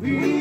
weed,